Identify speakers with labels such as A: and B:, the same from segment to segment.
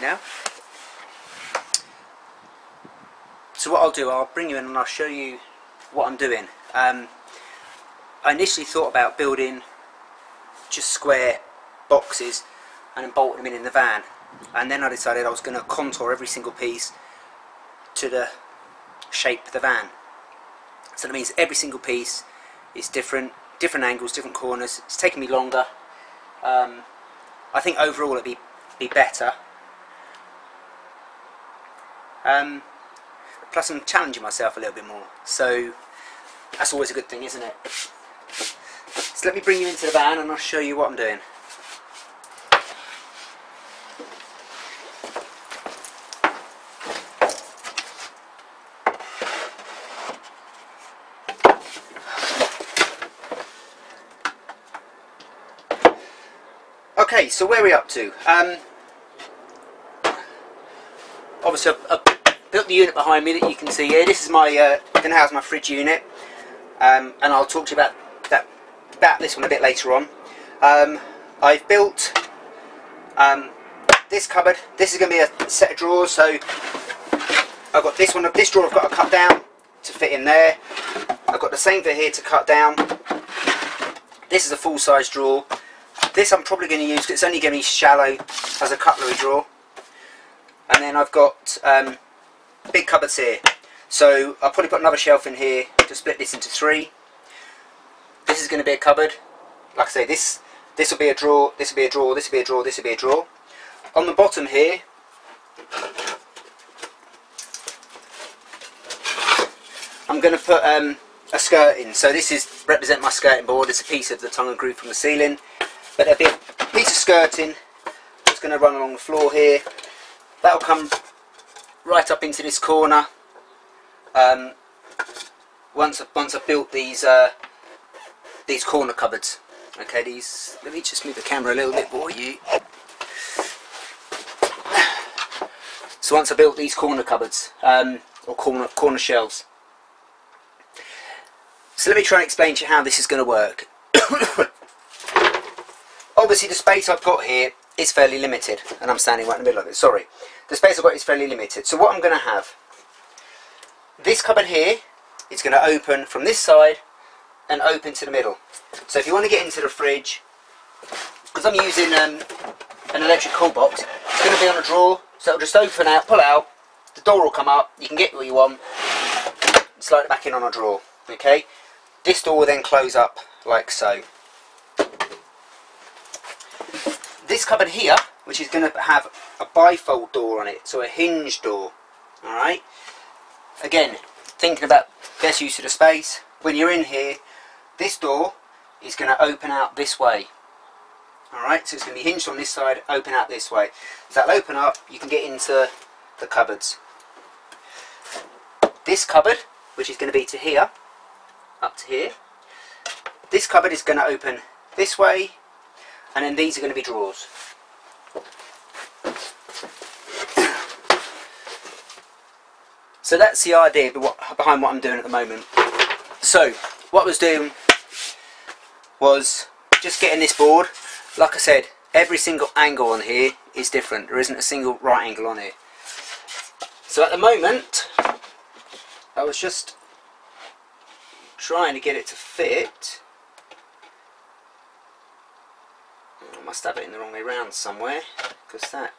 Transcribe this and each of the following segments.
A: now. So what I'll do, I'll bring you in and I'll show you what I'm doing. Um, I initially thought about building just square boxes and then bolting them in in the van and then I decided I was going to contour every single piece to the shape of the van. So that means every single piece is different, different angles, different corners. It's taking me longer. Um, I think overall it'd be be better. Um, plus I'm challenging myself a little bit more. So that's always a good thing, isn't it? So let me bring you into the van and I'll show you what I'm doing. Okay, so where are we up to? Um, obviously, I've, Built the unit behind me that you can see here. This is my uh, to house my fridge unit, um, and I'll talk to you about that about this one a bit later on. Um, I've built um, this cupboard. This is going to be a set of drawers. So I've got this one. This drawer I've got to cut down to fit in there. I've got the same for here to cut down. This is a full size drawer. This I'm probably going to use because it's only going to be shallow as a cutlery drawer. And then I've got um, big cupboards here. So I'll probably put another shelf in here to split this into three. This is going to be a cupboard. Like I say, this this will be a drawer, this will be a drawer, this will be a drawer, this will be a drawer. On the bottom here, I'm going to put um, a skirting. So this is represent my skirting board. It's a piece of the tongue and groove from the ceiling. But there'll be a piece of skirting that's going to run along the floor here. That'll come right up into this corner. Um, once I've, once I've built these uh, these corner cupboards. Okay, these. Let me just move the camera a little bit for you. So once I built these corner cupboards um, or corner corner shelves. So let me try and explain to you how this is going to work. obviously the space I've got here is fairly limited and I'm standing right in the middle of it, sorry. The space I've got is fairly limited. So what I'm going to have, this cupboard here is going to open from this side and open to the middle. So if you want to get into the fridge, because I'm using um, an electric cool box, it's going to be on a drawer, so it'll just open out, pull out, the door will come up, you can get what you want, slide it back in on a drawer, okay? This door will then close up like so. This cupboard here, which is going to have a bifold door on it, so a hinge door, alright? Again, thinking about best use of the space, when you're in here, this door is going to open out this way. Alright, so it's going to be hinged on this side, open out this way. So that'll open up, you can get into the cupboards. This cupboard, which is going to be to here, up to here, this cupboard is going to open this way, and then these are going to be drawers. So that's the idea behind what I'm doing at the moment. So, what I was doing was just getting this board. Like I said, every single angle on here is different. There isn't a single right angle on here. So at the moment, I was just trying to get it to fit must have it in the wrong way round somewhere because that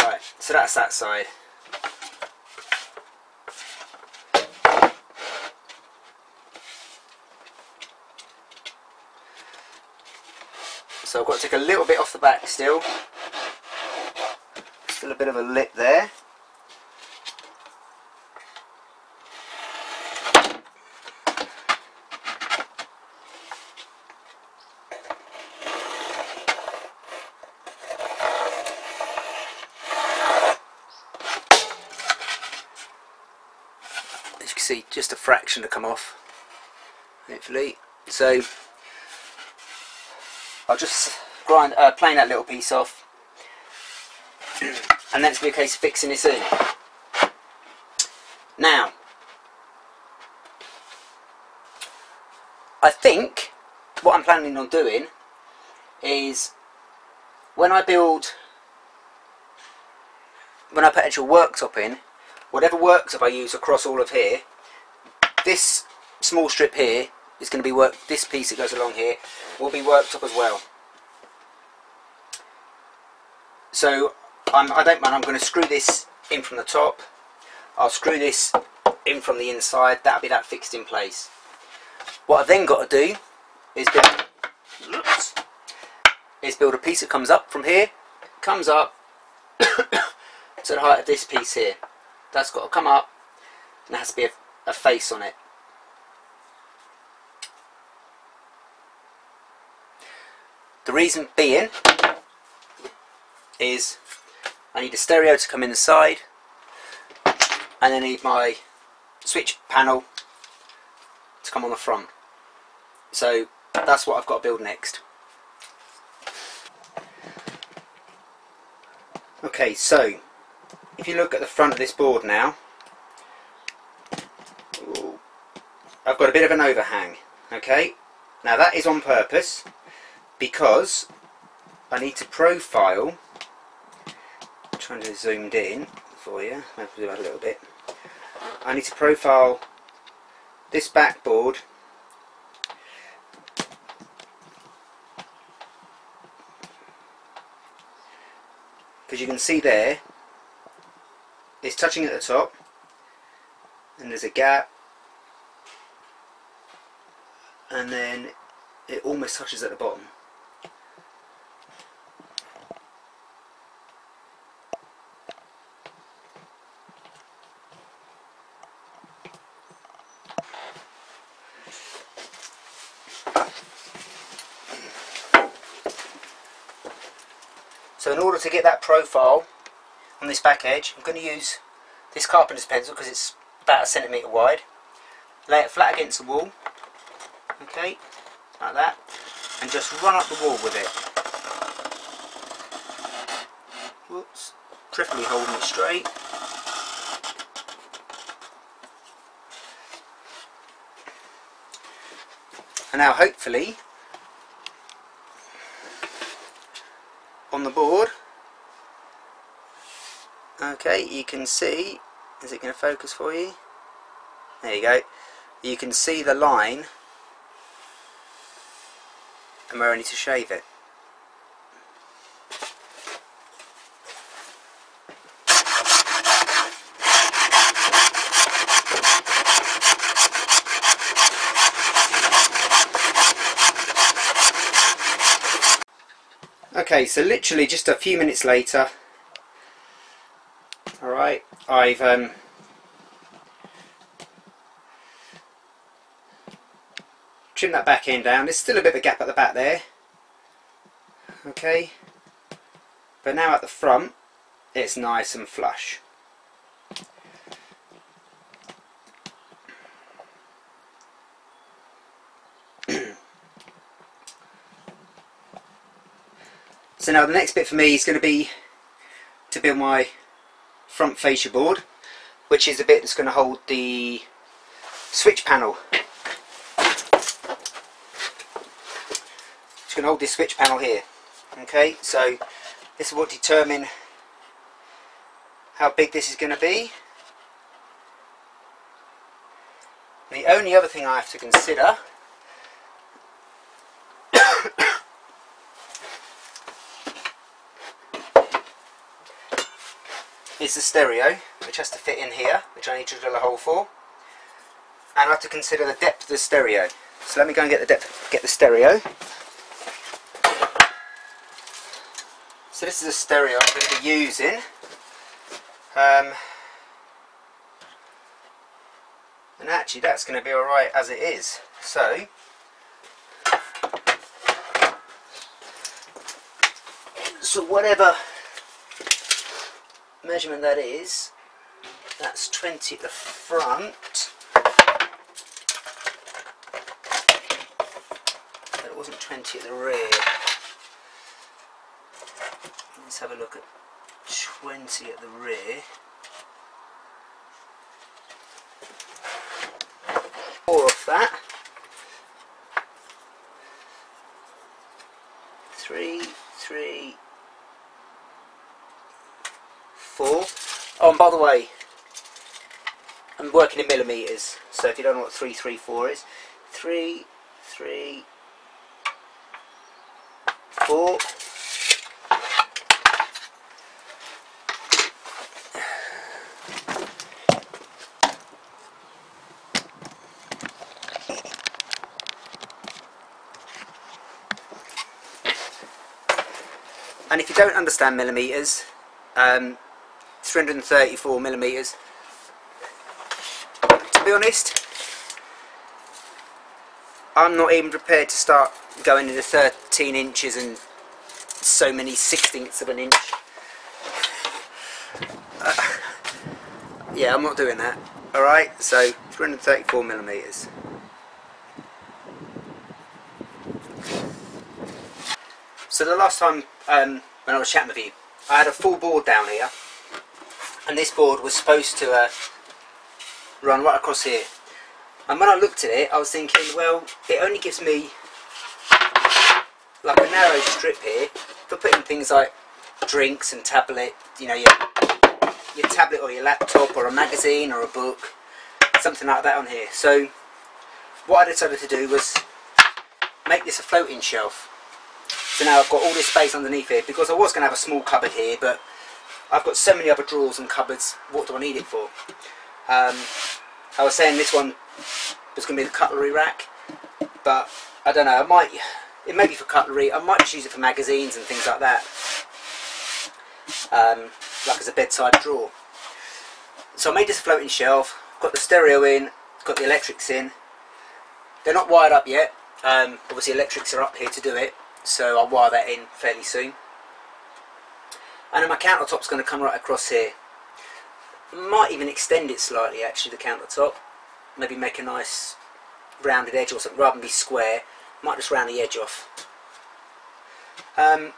A: Right, so that's that side. I've got to take a little bit off the back still. Still a bit of a lip there. As you can see, just a fraction to come off, hopefully. So I'll just grind, uh, plane that little piece off and then it's a case of fixing this in. Now, I think what I'm planning on doing is when I build, when I put actual worktop in, whatever worktop I use across all of here, this small strip here is going to be worked, This piece that goes along here will be worked up as well. So I'm, I don't mind. I'm going to screw this in from the top. I'll screw this in from the inside. That'll be that fixed in place. What I've then got to do is build, oops, is build a piece that comes up from here, comes up to the height of this piece here. That's got to come up and there has to be a, a face on it. The reason being is I need a stereo to come in the side and I need my switch panel to come on the front. So that's what I've got to build next. Okay, so if you look at the front of this board now, I've got a bit of an overhang. Okay, now that is on purpose because I need to profile. I'm trying to zoomed in for you, maybe do that a little bit. I need to profile this backboard because you can see there it's touching at the top and there's a gap and then it almost touches at the bottom So in order to get that profile on this back edge, I'm going to use this carpenter's pencil because it's about a centimetre wide. Lay it flat against the wall, okay, like that, and just run up the wall with it. Whoops, preferably holding it straight. And now hopefully on the board okay you can see is it going to focus for you? There you go. You can see the line and where I need to shave it. Okay, so literally just a few minutes later, alright, I've um, trimmed that back end down. There's still a bit of a gap at the back there, okay, but now at the front, it's nice and flush. So now the next bit for me is going to be to build my front fascia board, which is the bit that's going to hold the switch panel. It's going to hold this switch panel here. Okay, so this will determine how big this is going to be. The only other thing I have to consider is the stereo, which has to fit in here, which I need to drill a hole for. And I have to consider the depth of the stereo. So let me go and get the depth, get the stereo. So this is a stereo I'm going to be using. Um, and actually that's going to be alright as it is. So, so whatever measurement that is, that's 20 at the front. That wasn't 20 at the rear. Let's have a look at 20 at the rear. Four off that. Three, three, four. Oh, and by the way, I'm working in millimetres, so if you don't know what 334 is, 3, 3, 4. And if you don't understand millimetres, um, 334 millimetres. To be honest, I'm not even prepared to start going into 13 inches and so many sixteenths of an inch. Uh, yeah, I'm not doing that. Alright, so 334 millimetres. So the last time um, when I was chatting with you, I had a full board down here, and this board was supposed to uh, run right across here. And when I looked at it, I was thinking, well, it only gives me like a narrow strip here for putting things like drinks and tablet, you know, your, your tablet or your laptop or a magazine or a book, something like that on here. So what I decided to do was make this a floating shelf. So now I've got all this space underneath here because I was going to have a small cupboard here, but I've got so many other drawers and cupboards. What do I need it for? Um, I was saying this one was going to be the cutlery rack, but I don't know. I might. It may be for cutlery. I might just use it for magazines and things like that, um, like as a bedside drawer. So I made this floating shelf. Got the stereo in. Got the electrics in. They're not wired up yet. Um, obviously, electrics are up here to do it so I'll wire that in fairly soon. And then my countertop's going to come right across here. Might even extend it slightly actually, the countertop. Maybe make a nice rounded edge or something, rather than be square. Might just round the edge off. Um,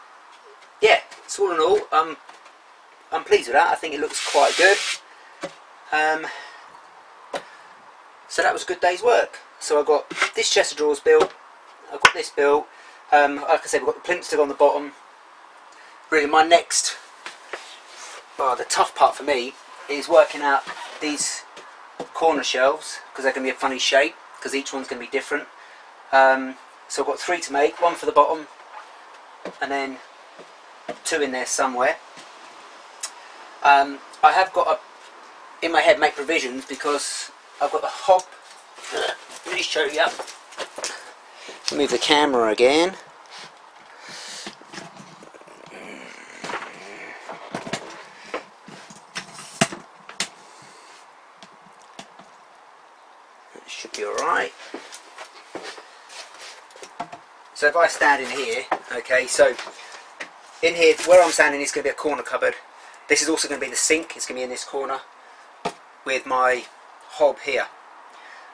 A: yeah, so all in all, um, I'm pleased with that. I think it looks quite good. Um, so that was a good day's work. So I've got this chest of drawers built, I've got this built, um, like I said, we've got the plinth still on the bottom. Really, my next, well, the tough part for me is working out these corner shelves because they're going to be a funny shape because each one's going to be different. Um, so I've got three to make, one for the bottom and then two in there somewhere. Um, I have got a, in my head make provisions because I've got the hob. Let me show you. Move the camera again. Should be alright. So if I stand in here, okay, so in here, where I'm standing is going to be a corner cupboard. This is also going to be the sink, it's going to be in this corner with my hob here.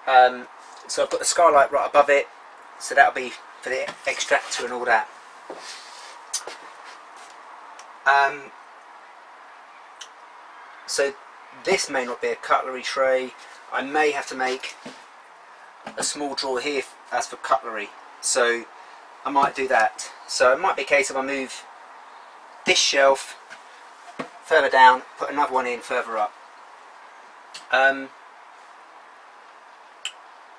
A: Um, so I've got the skylight right above it, so that'll be for the extractor and all that. Um, so this may not be a cutlery tray. I may have to make a small drawer here as for cutlery. So I might do that. So it might be a case of I move this shelf further down, put another one in further up. Um,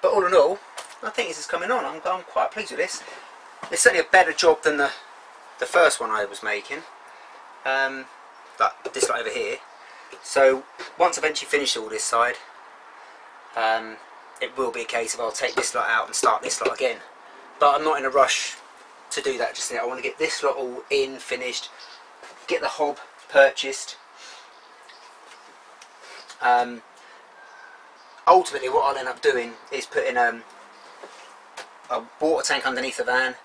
A: but all in all, I think this is coming on. I'm, I'm quite pleased with this. It's certainly a better job than the the first one I was making. Um, this one over here. So once I've eventually finished all this side, um, it will be a case of I'll take this lot out and start this lot again. But I'm not in a rush to do that just yet. I want to get this lot all in, finished, get the hob purchased. Um, ultimately what I'll end up doing is putting um, a water tank underneath the van.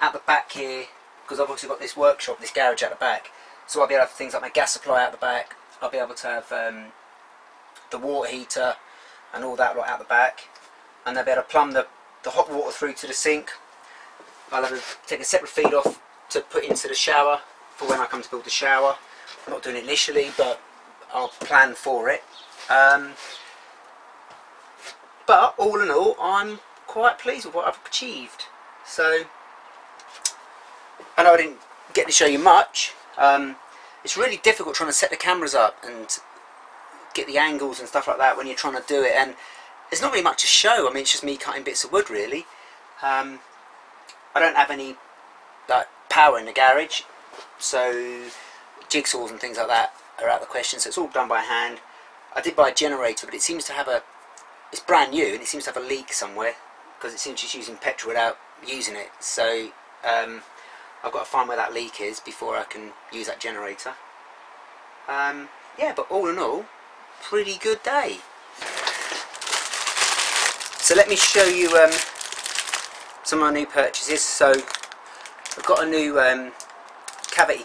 A: At the back here, because I've obviously got this workshop, this garage at the back, so I'll be able to have things like my gas supply out the back. I'll be able to have um, the water heater and all that right out the back. And they'll be able to plumb the, the hot water through to the sink. I'll have to take a separate feed off to put into the shower for when I come to build the shower. I'm not doing it initially, but I'll plan for it. Um, but all in all, I'm quite pleased with what I've achieved. So, I know I didn't get to show you much. Um, it's really difficult trying to set the cameras up and get the angles and stuff like that when you're trying to do it. And there's not really much to show. I mean, it's just me cutting bits of wood, really. Um, I don't have any like power in the garage, so jigsaws and things like that are out of the question. So it's all done by hand. I did buy a generator, but it seems to have a it's brand new and it seems to have a leak somewhere because it seems just using petrol without using it. So um, I've got to find where that leak is before I can use that generator. Um, yeah, but all in all, pretty good day. So let me show you um, some of my new purchases. So I've got a new um, cavity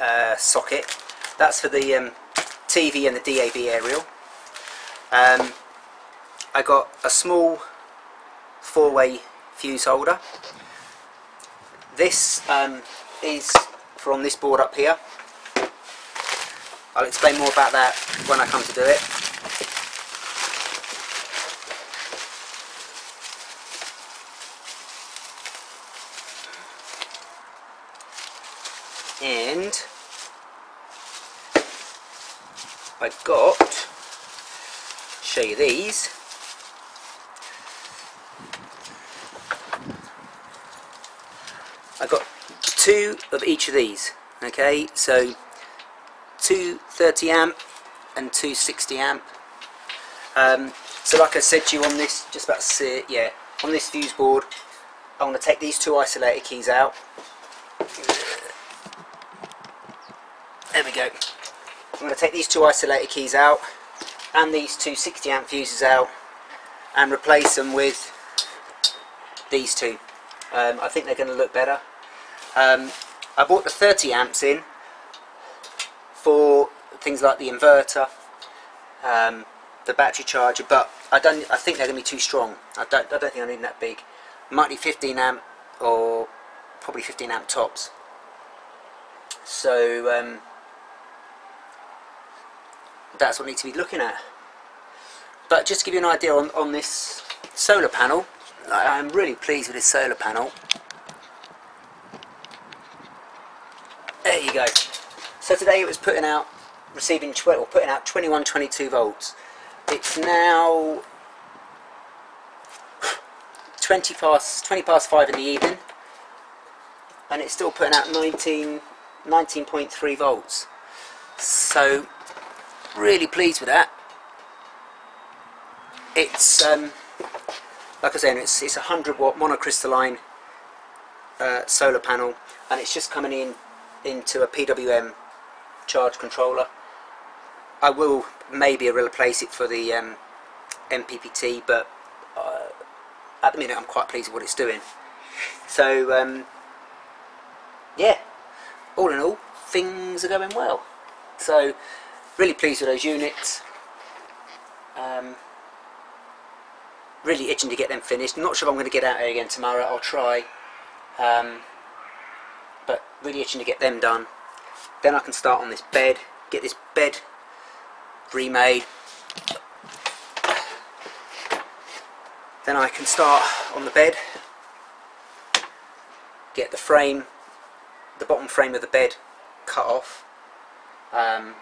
A: uh, socket. That's for the um, TV and the DAB aerial. Um, I got a small four-way fuse holder. This um, is from this board up here. I'll explain more about that when I come to do it. And I got show you these I got two of each of these okay so two 30 amp and two 60 amp. Um, so like I said to you on this just about to see it yeah on this fuse board I'm going to take these two isolator keys out. There we go. I'm going to take these two isolator keys out and these two 60 amp fuses out and replace them with these two. Um, I think they're going to look better. Um, I bought the 30 amps in for things like the inverter um, the battery charger but I don't I think they're going to be too strong I don't, I don't think I need that big might be 15 amp or probably 15 amp tops so um, that's what I need to be looking at. But just to give you an idea on, on this solar panel, I'm really pleased with this solar panel. There you go. So today it was putting out, receiving, or putting out 21, 22 volts. It's now 20 past, 20 past 5 in the evening and it's still putting out 19, 19.3 volts. So really pleased with that it's um, like I said it's, it's a 100 watt monocrystalline uh, solar panel and it's just coming in into a PWM charge controller. I will maybe replace it for the um, MPPT but uh, at the minute I'm quite pleased with what it's doing. So um, yeah all in all things are going well. So really pleased with those units. Um, really itching to get them finished. Not sure if I'm going to get out here again tomorrow I'll try. Um, but really itching to get them done then I can start on this bed get this bed remade then I can start on the bed get the frame the bottom frame of the bed cut off um,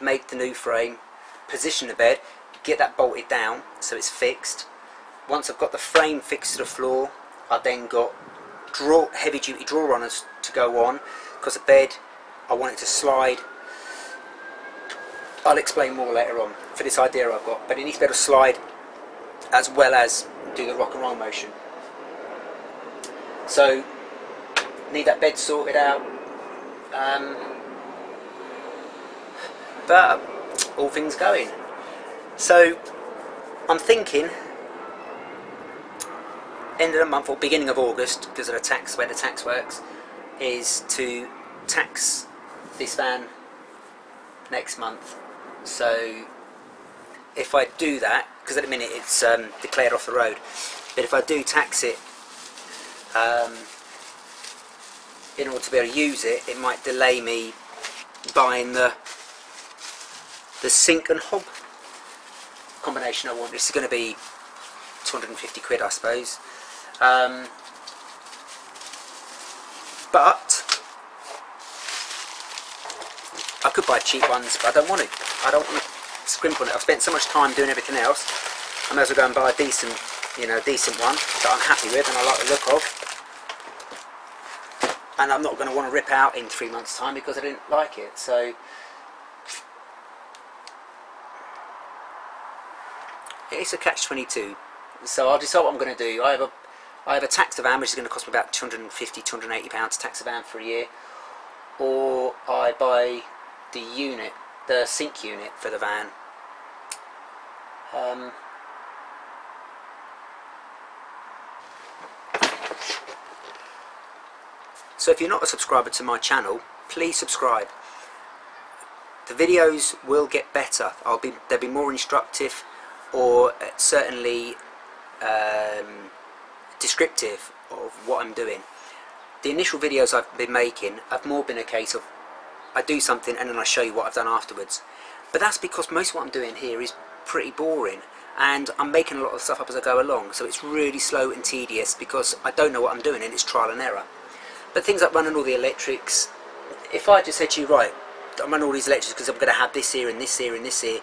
A: make the new frame, position the bed, get that bolted down so it's fixed. Once I've got the frame fixed to the floor, I've then got draw heavy duty draw runners to go on because the bed I want it to slide. I'll explain more later on for this idea I've got, but it needs to be able to slide as well as do the rock and roll motion. So need that bed sorted out. Um, but all things going. So I'm thinking end of the month or beginning of August because of the tax where the tax works is to tax this van next month so if I do that because at the minute it's um, declared off the road but if I do tax it um, in order to be able to use it, it might delay me buying the the sink and hob combination I want. This is going to be 250 quid, I suppose. Um, but I could buy cheap ones, but I don't want to. I don't want to scrimp on it. I've spent so much time doing everything else. I may as well go and buy a decent, you know, decent one that I'm happy with and I like the look of. And I'm not going to want to rip out in three months' time because I didn't like it. So it's a catch-22. So I'll decide what I'm going to do. I have a I have a tax van which is going to cost me about 250 280 pounds tax van for a year, or I buy the unit, the sink unit for the van. Um, so if you're not a subscriber to my channel, please subscribe. The videos will get better. I'll be they'll be more instructive, or certainly um, descriptive of what I'm doing. The initial videos I've been making have more been a case of I do something and then I show you what I've done afterwards. But that's because most of what I'm doing here is pretty boring and I'm making a lot of stuff up as I go along so it's really slow and tedious because I don't know what I'm doing and it's trial and error. But things like running all the electrics, if I just said to you, right, I'm running all these electrics because I'm going to have this here and this here and this here,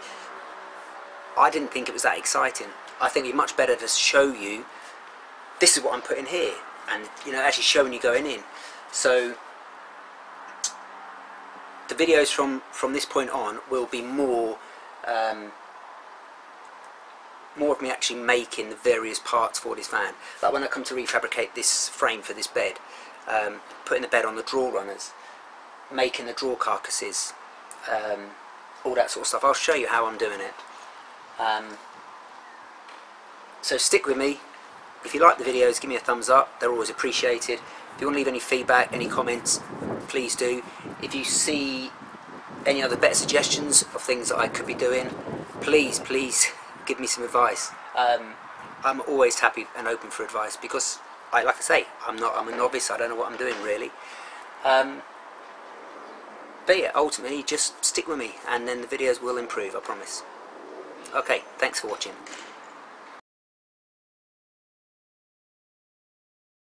A: I didn't think it was that exciting. I think it's much better to show you this is what I'm putting here and you know actually showing you going in. So the videos from from this point on will be more um, more of me actually making the various parts for this van. Like when I come to refabricate this frame for this bed, um, putting the bed on the draw runners, making the draw carcasses, um, all that sort of stuff. I'll show you how I'm doing it. Um, so stick with me. If you like the videos, give me a thumbs up. They're always appreciated. If you want to leave any feedback, any comments, please do. If you see any other better suggestions of things that I could be doing, please, please give me some advice. Um, I'm always happy and open for advice because, I, like I say, I'm not. I'm a novice. I don't know what I'm doing really. Um, but yeah, ultimately, just stick with me, and then the videos will improve. I promise. Okay, thanks for watching.